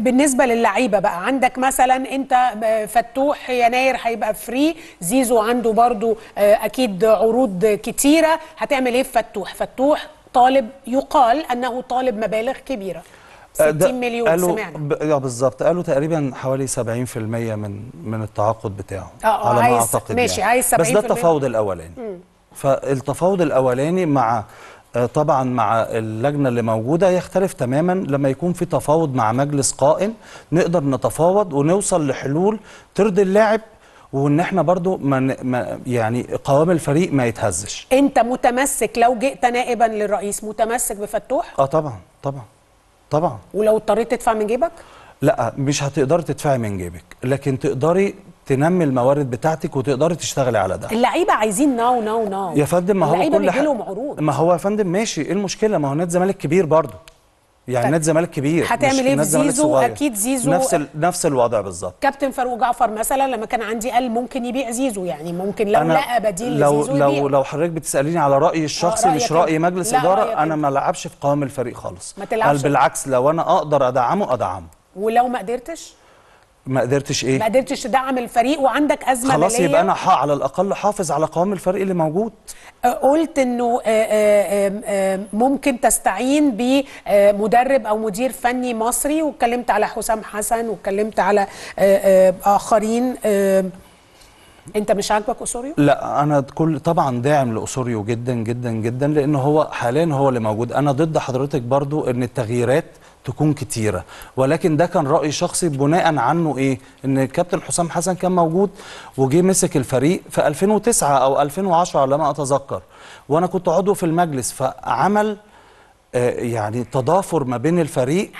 بالنسبة للعيبة بقى عندك مثلا أنت فتوح يناير هيبقى فري زيزو عنده برضو أكيد عروض كتيرة هتعمل إيه في فتوح؟ فتوح طالب يقال أنه طالب مبالغ كبيرة. 60 مليون قالوا سمعنا. ب... بالظبط. قالوا تقريبا حوالي 70% من من التعاقد بتاعه على ما أعتقد ماشي يعني. عايز 70% بس ده التفاوض الأولاني. فالتفاوض الأولاني مع آه، طبعا مع اللجنة اللي موجودة يختلف تماما. لما يكون في تفاوض مع مجلس قائم نقدر نتفاوض ونوصل لحلول ترضي اللاعب وإن إحنا برضو ما يعني قوام الفريق ما يتهزش. أنت متمسك لو جئت نائبا للرئيس متمسك بفتوح؟ آه طبعا طبعا طبعا. ولو اضطريت تدفع من جيبك؟ لا مش هتقدري تدفعي من جيبك لكن تقدري تنمي الموارد بتاعتك وتقدري تشتغلي على ده. اللعيبة عايزين ناو ناو ناو. يا فندم ما هو كل بيجي ح- لهم عروض. ما هو يا فندم ماشي إيه المشكلة؟ ما هو نادي الزمالك كبير برضه. يعني طيب. نادي الزمالك كبير هتعمل إيه؟ في زيزو؟ أكيد زيزو- نفس ال... نفس الوضع بالظبط. كابتن فاروق جعفر مثلا لما كان عندي قال ممكن يبيع زيزو. يعني ممكن لو لقى بديل لو لزيزو لو يبيع. لو حضرتك بتسأليني على رأيي الشخصي رأيك مش. راي مجلس إدارة أنا. ما لعبش في قوام الفريق خالص. ما تلعبش. بل بالعكس لو أنا أقدر أدعمه أدعمه. ولو ما قدرتش؟ ما قدرتش ما إيه قدرتش تدعم الفريق وعندك أزمة خلاص مالية. يبقى أنا ح- على الأقل حافظ على قوام الفريق اللي موجود. آه، قلت إنه آه، آه، ممكن تستعين بمدرب أو مدير فني مصري واتكلمت على حسام حسن واتكلمت على آخرين. أنت مش عاجبك اسوريو لا أنا كل طبعا داعم لأوسوريو جدا جدا جدا لأن هو حاليا هو اللي موجود. أنا ضد حضرتك برضو إن التغييرات تكون كتيرة. ولكن ده كان رأي شخصي بناء عنه إيه؟ إن الكابتن حسام حسن كان موجود وجه مسك الفريق في 2009 أو 2010 على ما أتذكر. وأنا كنت عضو في المجلس فعمل آه، يعني تضافر ما بين الفريق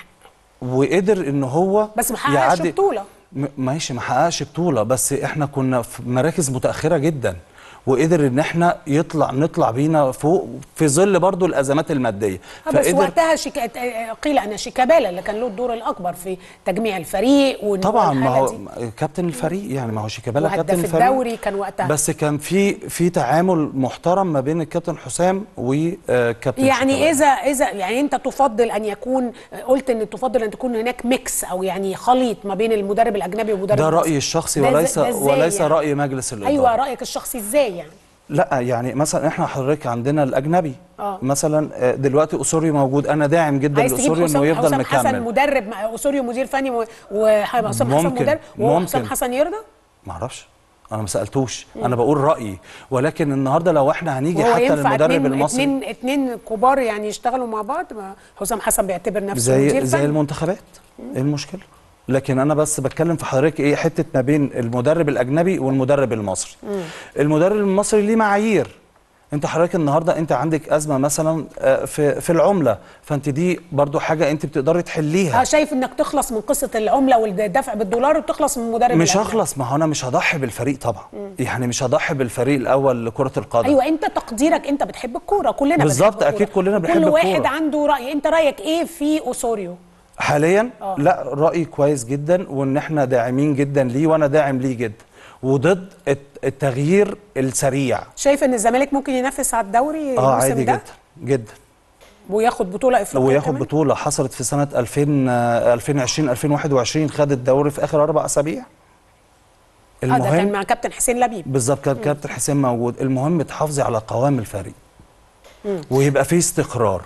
وقدر إن هو بس ما حققش بطولة. م- ماشي ما حققش بطولة. بس إحنا كنا في مراكز متأخرة جدا. وقدر إن إحنا يطلع نطلع بينا فوق في ظل برضو الأزمات المادية آه، بس وقتها شيكا... آه، قيل أن شيكابالا اللي كان له الدور الأكبر في تجميع الفريق طبعا ما هو. كابتن الفريق يعني ما هو شيكابالا كابتن الفريق الدوري كان وقتها. بس كان في في تعامل محترم ما بين الكابتن حسام وكابتن يعني شيكابالا. إذا إذا يعني أنت تفضل أن يكون قلت إن تفضل أن تكون هناك ميكس أو يعني خليط ما بين المدرب الأجنبي والمدرب ده. رأيي الشخصي وليس وليس يعني؟ رأي مجلس الإدارة أيوه رأيك الشخصي إزاي يعني؟ لا يعني مثلا إحنا حضرتك عندنا الأجنبي. آه. مثلا آه، دلوقتي اسوري موجود. أنا داعم جدا لاسوري إنه يفضل حسن مكمل. مدرب مع- اسوريو مدير فني وحسام حسن مدرب وحسام. حسن يرضى؟ ما أعرفش. أنا ما سألتوش. أنا بقول رأيي. ولكن النهارده لو إحنا هنيجي حتى للمدرب اتنين المصري اتنين اتنين كبار يعني يشتغلوا مع بعض؟ حسام حسن بيعتبر نفسه زي مدير زي فني. المنتخبات. إيه المشكلة؟ لكن أنا بس بتكلم في حضرتك إيه حتة ما بين المدرب الأجنبي والمدرب المصري. المدرب المصري ليه معايير. أنت حضرتك النهارده أنت عندك أزمة مثلا آه، في في العملة فأنت دي برضو حاجة أنت بتقدري تحليها. آه شايف إنك تخلص من قصة العملة والدفع بالدولار وتخلص من المدرب مش. هخلص ما هو أنا مش هضحي بالفريق طبعا. يعني مش هضحي بالفريق الأول لكرة القدم. أيوه أنت تقديرك أنت بتحب الكورة كلنا بالظبط،. أكيد كلنا بنحب كل واحد الكورة. عنده رأي. أنت رأيك إيه في أوسوريو؟ حاليا؟ آه. لا رأيي كويس جدا وإن إحنا داعمين جدا ليه وأنا داعم ليه جدا وضد الت- التغيير السريع. شايف إن الزمالك ممكن ينافس على الدوري آه عادي ده؟ جدا جدا. وياخد بطولة افريقيه وياخد كمان؟ بطولة حصلت في سنة 2000 آه، 2020 2021 خد الدوري في آخر أربع أسابيع. آه ده كان المهم مع كابتن حسين لبيب. بالظبط كان كابتن حسين موجود. المهم تحافظي على قوام الفريق. ويبقى فيه استقرار.